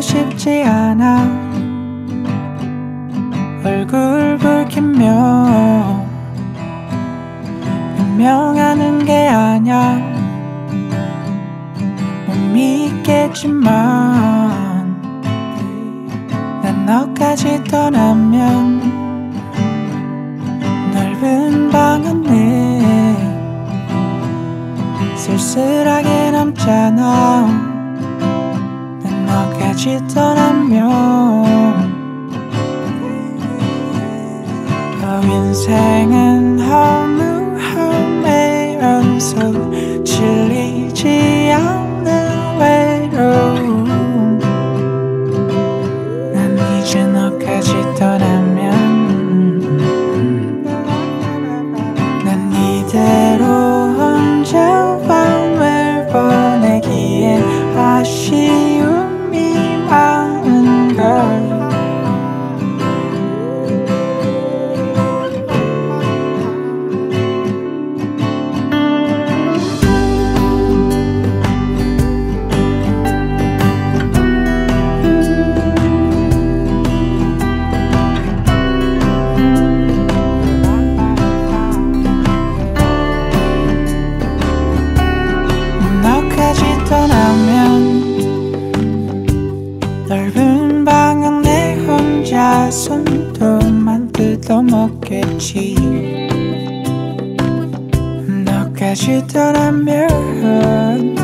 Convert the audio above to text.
싶지 않아. 얼굴 붉히며 변명하는 게 아냐 못 믿겠지만 난 너까지 떠나면 넓은 방 안에 쓸쓸하게 남잖아. 난 너까지 떠나면 어, 인생은 허무허매면서 질리지 않는 외로움. 난 이제 너까지 떠나면 난 이대로 혼자 밤을 보내기에 아쉬 손도만 뜯어먹겠지. 너까지 떠나면